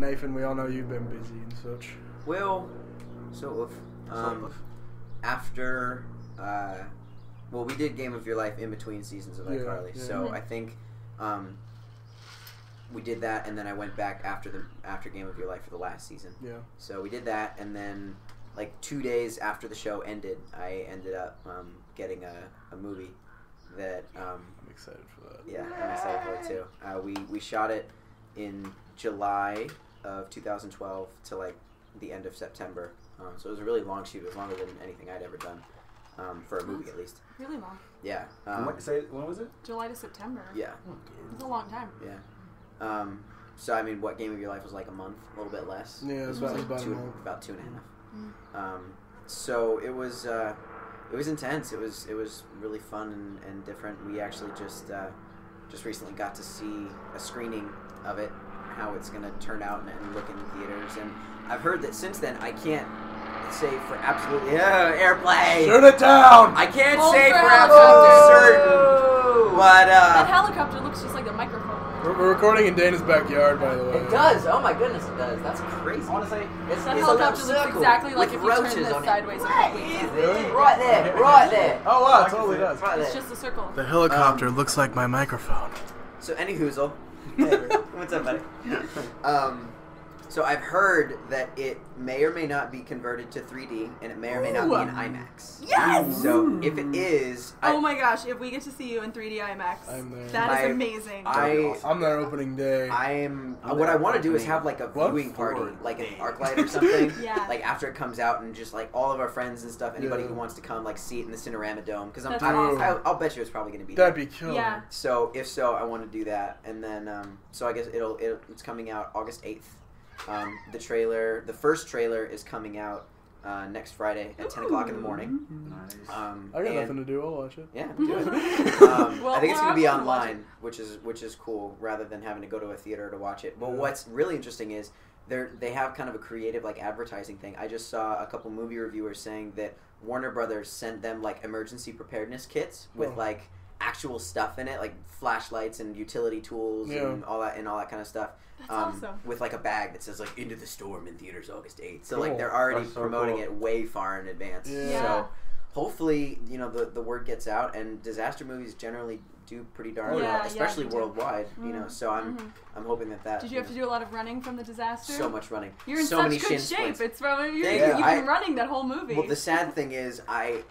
Nathan, we all know you've been busy and such. Well, sort of. Um, after, uh, well, we did Game of Your Life in between seasons of Yeah, iCarly, yeah. so I think um, we did that, and then I went back after the after Game of Your Life for the last season. Yeah. So we did that, and then like two days after the show ended, I ended up um, getting a, a movie that um, I'm excited for that. yeah, I'm excited for it too. Uh, we we shot it in July of 2012 to like the end of September. Um, so it was a really long shoot. It was longer than anything I'd ever done um, for a movie, at least. Really long. Yeah. And Um, what, say, when was it? July to September. yeah. It's a long time. Yeah. Um, so I mean, what Game of Your Life was like a month, a little bit less. Yeah, it was This about- like about a two, month. about two and a half. Um, so it was uh, it was intense. It was it was really fun and, and different. We actually just uh, just recently got to see a screening of it, how it's going to turn out and, and look in theaters. And I've heard that since then I can't say for absolutely yeah airplane. Shut it down! I can't Hold say for for helicopter. absolutely certain, but That uh, helicopter looks just like a microphone. We're, we're recording in Dana's backyard, by the way. it does. Oh my goodness, it does. That's crazy. I want to say. It's, That it's a helicopter looks circle exactly like with if you turn roaches this on sideways and Right, put wings. Really? right there, right there, Oh wow, it totally does. right It's just a circle. The helicopter Um, looks like my microphone. So any whoozle. What's up, buddy? Um, so I've heard that it may or may not be converted to 3D, and it may or may not be in IMAX. Yes! So if it is, I, Oh my gosh, if we get to see you in 3D IMAX, I'm there. that is I- amazing. I, I'm there opening day. I'm. I'm what I want to do is have like a What? viewing party, Forward. like an ArcLight or something. Yeah. Like after it comes out, and just like all of our friends and stuff, anybody Yeah. who wants to come, like see it in the Cinerama Dome, because I'm. That's I, awesome. I, I'll bet you it's probably going to be. That'd there. be killer. Yeah. So if so, I want to do that, and then um, so I guess it'll, it'll it's coming out August eighth. Um, the trailer, the first trailer is coming out uh, next Friday at ten o'clock in the morning. Nice. Um, I got and- nothing to do. I'll watch it. Yeah, do it. um, Well, I think it's going to be actually gonna online, which is which is cool, rather than having to go to a theater to watch it. But Yeah. what's really interesting is they they have kind of a creative like advertising thing. I just saw a couple movie reviewers saying that Warner Brothers sent them like emergency preparedness kits with Oh. like actual stuff in it, like flashlights and utility tools Yeah. and all that and all that kind of stuff. That's um, awesome. With like a bag that says like "Into the Storm" in theaters August eighth. So Cool. like they're already so promoting cool. it way far in advance. Yeah. Yeah. So hopefully, you know, the, the word gets out, and disaster movies generally do pretty darn well, yeah. Yeah, especially they do. worldwide. You know, so I'm Mhm. I'm hoping that that. Did you have to do a lot of running from the disaster? so much running? You're in so such many good shape. splints. It's from you're, Thank you, you. have I- been running that whole movie. Well, the sad thing is, I, I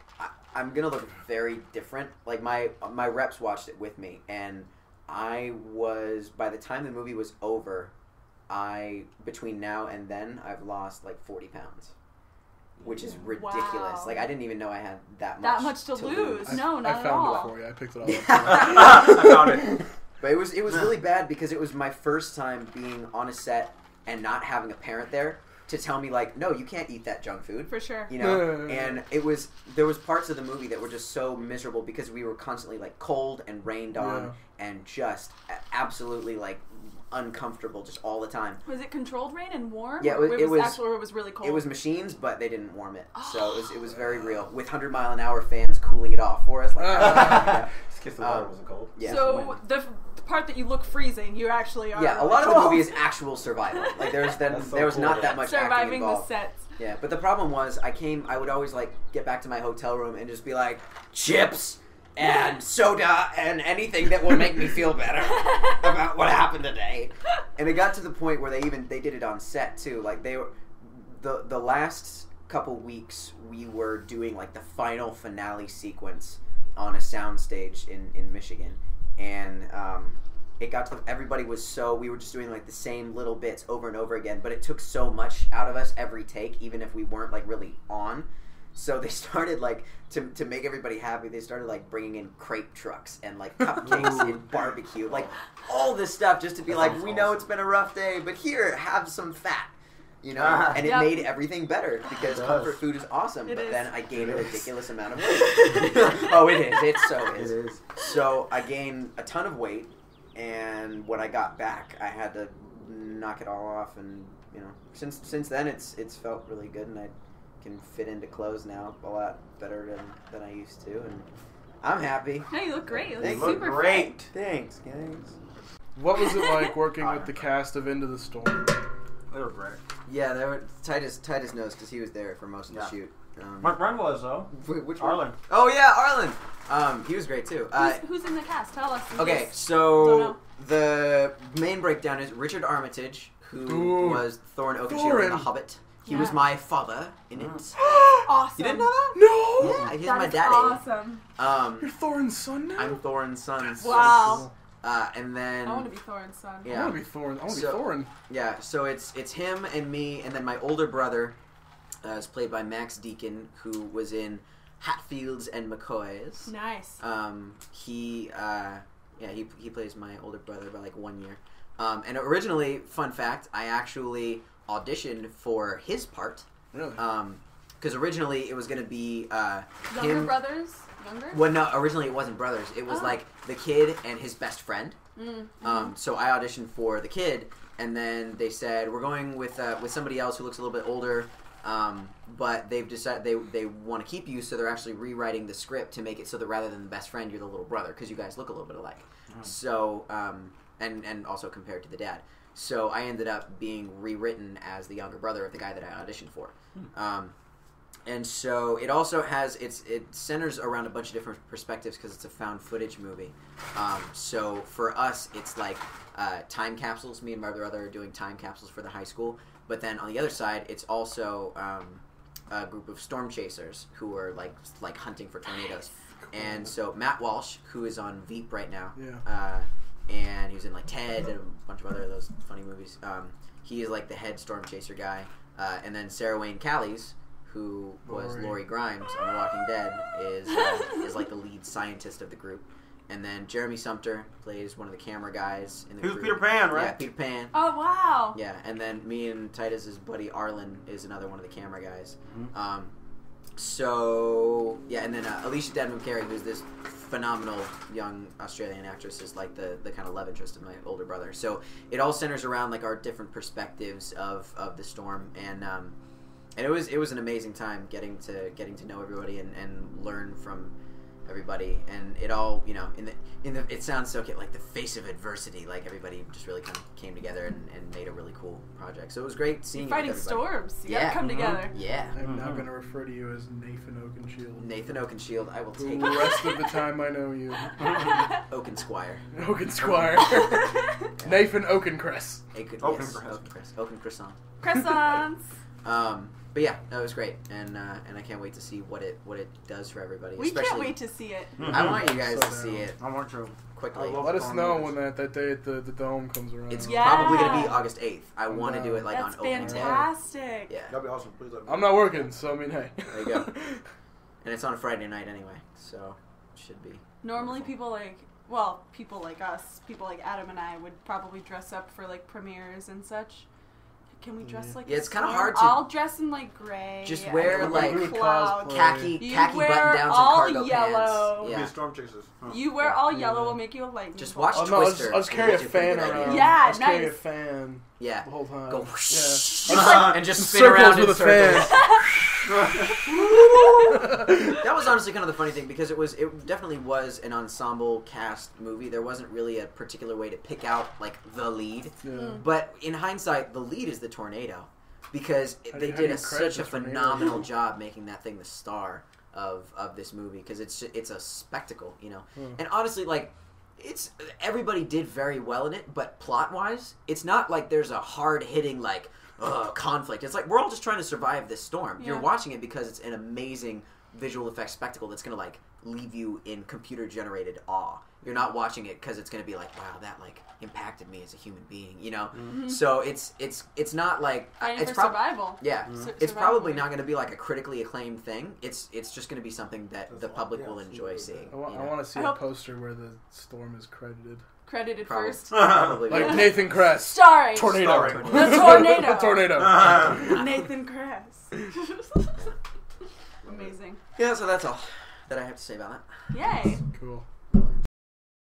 I'm gonna look very different. Like my my reps watched it with me, and I was by the time the movie was over, I between now and then I've lost like 40 pounds. Which is ridiculous. Wow. Like I didn't even know I had that much. that much to, lose. I, No, I not at found all. it for you. I picked it all up. I found it. But it was it was really bad because it was my first time being on a set and not having a parent there to tell me like, no, you can't eat that junk food. For sure. You know, and it was there was parts of the movie that were just so miserable because we were constantly like cold and rained on and just absolutely like uncomfortable just all the time. Was it controlled rain and warm? Yeah, it Or was- it was- actual, it was really cold. It was machines, but they didn't warm it, so it was it was very real with hundred mile an hour fans cooling it off for us. Like, Just kiss the water Um, wasn't cold. yeah. so the f- part that you look freezing, you actually are. yeah, a lot of the movie is actual survival. Like there's then so there was cool. not that much acting surviving the involved. sets. Yeah, but the problem was I came. I would always like get back to my hotel room and just be like chips and soda and anything that will make me feel better about what happened today. And it got to the point where they even they did it on set too. Like they were the the last couple weeks we were doing like the final finale sequence on a soundstage in in Michigan, and um, it got to everybody was so we were just doing like the same little bits over and over again, but it took so much out of us every take, even if we weren't like really on. So they started like to, to make everybody happy. They started like bringing in crepe trucks and like cupcakes and barbecue, like all this stuff, just to be That like, we know it's been a rough day, but here, have some fat, you know. Ah. and it Yep. made everything better because It does. comfort food is awesome. It but is. then I gained a It is. ridiculous amount of weight. oh, it is. It so It is. is. So I gained a ton of weight, and when I got back, I had to knock it all off. And you know, since since then, it's it's felt really good, and I can fit into clothes now a lot better than than I used to, and I'm happy. No, you look great. You look They You super look great. Thanks, guys. What was it like working with the cast of Into the Storm? They were great. Yeah, they were Titus. Titus knows because he was there for most of the Yeah. shoot. Um, My friend was though. wh- which one? Arlen. Oh yeah, Arlen. Um, he was great too. Uh, who's, who's in the cast? Tell us. okay, so the main breakdown is Richard Armitage, who Ooh. was Thorin Oakenshield in The Hobbit. He Yeah. was my father in it. Awesome. You didn't know that? No! Yeah, he's That my is daddy. Awesome. Um, You're Thorin's son now? I'm Thorin's son. Wow. Uh, and then I want to be Thorin's son. Yeah. I want to be Thorin. I want to So- be Thorin. Yeah, so it's it's him and me, and then my older brother uh, is played by Max Deacon, who was in Hatfields and McCoys. Nice. Um, he uh, yeah he he plays my older brother by like one year. Um, and originally, fun fact, I actually auditioned for his part Really? Um, because originally it was gonna be uh, Younger him. brothers. Younger. Well, no, originally it wasn't brothers. It was Oh. like the kid and his best friend. Mm, Um, so I auditioned for the kid, and then they said we're going with uh, with somebody else who looks a little bit older, um, but they've decided they they want to keep you, so they're actually rewriting the script to make it so that rather than the best friend, you're the little brother because you guys look a little bit alike. So um, and and also compared to the dad. So I ended up being rewritten as the younger brother of the guy that I auditioned for. Um, and so it also has it's it centers around a bunch of different perspectives because it's a found footage movie. Um, so for us, it's like uh, time capsules. Me and my brother are doing time capsules for the high school. But then on the other side, it's also um, a group of storm chasers who are like like hunting for tornadoes. And so Matt Walsh, who is on Veep right now, Yeah. uh, and he was in like Ted and a bunch of other of those funny movies. Um, he is like the head storm chaser guy. Uh, and then Sarah Wayne Callies, who was Lori. Laurie Grimes on The Walking Dead, is uh, is like the lead scientist of the group. And then Jeremy Sumpter plays one of the camera guys in the Who's group. Peter Pan, right? Yeah. Peter Pan. Oh wow. Yeah, and then me and Titus's buddy Arlen is another one of the camera guys. Mhm. Um, so yeah, and then uh, Alycia Debnam-Carey, who's this phenomenal young Australian actress, is like the, the kind of love interest of my older brother. So it all centers around like our different perspectives of, of the storm, and um, and it was it was an amazing time getting to getting to know everybody and, and learn from everybody and it all you know in the in the it sounds so cute, like the face of adversity like everybody just really kind of came together and, and made a really cool project so it was great seeing You're fighting storms. You Yeah. gotta come Mhm. together. yeah I'm now Mhm. going to refer to you as Nathan Oakenshield. Nathan Oakenshield I will take The rest of the time I know you. Oakensquire Oakensquire. Nathan Oakencrest. Oaken, Oakencrest. yes, Oakencrest Oakencrescent Croissants. Um but yeah no, it was great and uh, and I can't wait to see what it what it does for everybody we especially can't wait to see it. I want you guys So to see it I want to. quickly Let us know when that, that day at the, the dome comes around. it's Yeah. probably gonna be August 8th I want to do it like That's on opening day fantastic. yeah That'd be awesome. Please let me. I'm not working, so I mean, hey. There you go. and it's on a Friday night anyway so it should be Normally, people like well, people like us, people like Adam and I would probably dress up for like premieres and such. Can we dress Yeah. like? Yeah, it's kinda hard to- I'll dress in like gray. Just and, wear, like, clouds. cosplay. khaki You khaki wear button downs all and cargo yellow. pants. Be Yeah. a storm chasers. Huh. You wear all Yeah. yellow. We'll make you a lightning. Just bolt. watch Oh, no, I'll just, Twister. I'll just carry a That's a pretty fan good around. Yeah, I'll just carry a nice. fan Yeah. the whole time. Go Yeah. whoosh. I'll and just spin circles around with in a fan. circles. that was honestly kind of the funny thing because it was it definitely was an ensemble cast movie. There wasn't really a particular way to pick out like the lead, Yeah. Mm. but in hindsight, the lead is the tornado because How they you- did a, such a phenomenal job making that thing the star of of this movie because it's it's a spectacle, you know. Hmm. And honestly, like it's everybody did very well in it, but plot wise, it's not like there's a hard hitting like uh, conflict. It's like we're all just trying to survive this storm. You're watching it because it's an amazing visual effects spectacle that's gonna like leave you in computer generated awe. You're not watching it because it's gonna be like, wow, that like impacted me as a human being, you know. Mhm. So it's it's it's not like Fighting it's for prob- survival. yeah, Sur- it's survival probably movie. not going to be like a critically acclaimed thing. It's it's just going to be something that That's the all- public yeah, will enjoy seeing. I want, you I want to see I a hope- poster where the storm is credited. Credited Probably. first. Probably Like. Nathan Kress. Starring Tornado. Starring. The tornado. The tornado. Nathan Kress. Amazing. Yeah, so that's all that I have to say about that. Yay. Cool.